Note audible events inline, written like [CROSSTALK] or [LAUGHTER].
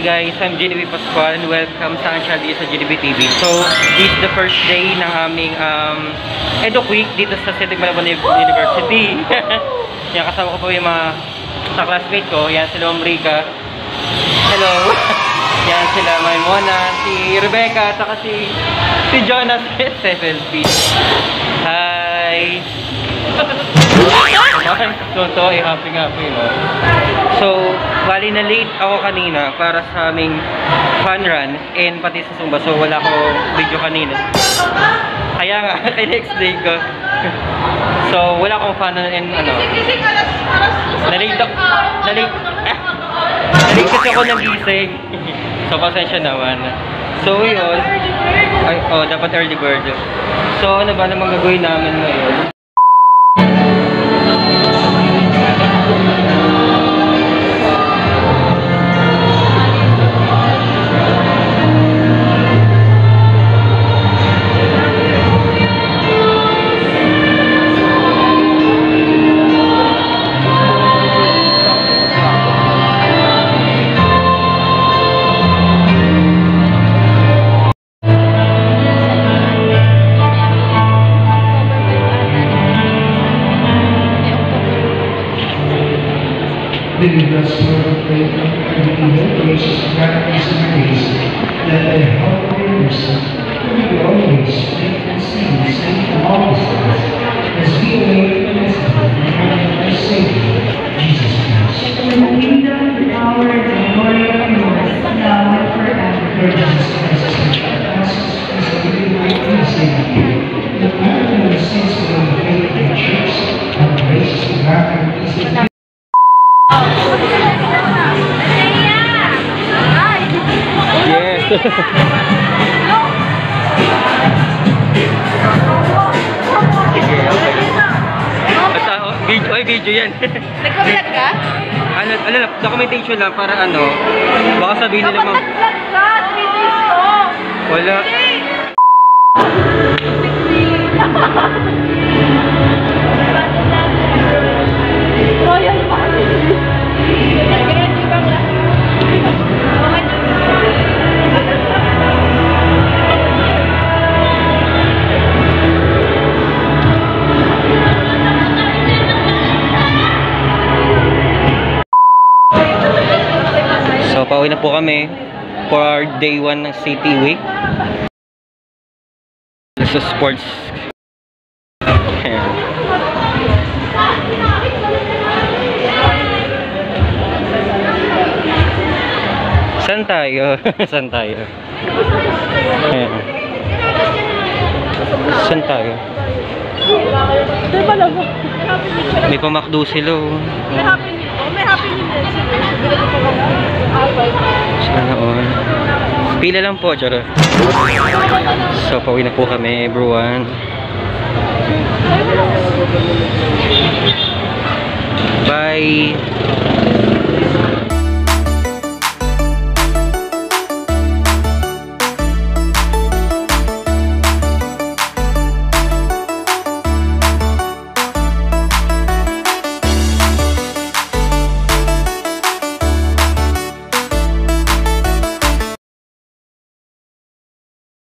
Hi guys, I'm GDB Pascual and welcome sa Anshal dito sa GDB TV. So, this is the first day ng aming um, Edo Week dito sa City Malabon University. [LAUGHS] Yan, kasama ko po yung mga sa classmate ko. Yan, sila Ma'am Rica. Hello. [LAUGHS] Yan sila Maimona, si Rebecca, at saka si, si Jonas [LAUGHS] 7 feet. Hi! so, to, eh, happy happy, no? So, bali na late ako kanina para sa aming fun run and pati sa Zumba. So, wala ko video kanina. Kaya nga, kay next day ko. so, wala akong fun run and ano. Nalate ako, nalate, ah, [LAUGHS] nalate kasi ako nagising. [LAUGHS] so, pasensya naman. So, yun. Ay, oh, dapat early bird. So, ano ba namang gagawin namin ngayon? living vessel of faith the gracious practice of grace, that will be always see the and At, uh, video, ay video yan. [LAUGHS] Nagpa-vlog ka? ano, ano lang, documentation lang para ano, baka sabihin nila Dapat ma'am, nag-vlog ka! Finish mo! wala. [LAUGHS] pauwi na po kami for day 1 ng City Week. Sa sports. [LAUGHS] Saan tayo? [LAUGHS] Saan tayo? Ayan. Saan tayo? May pamakdo sila. oh. May happy meal. Oh, may happy meal Sana all. Pila lang po, charot. So, pauwi na po kami, everyone. Bye!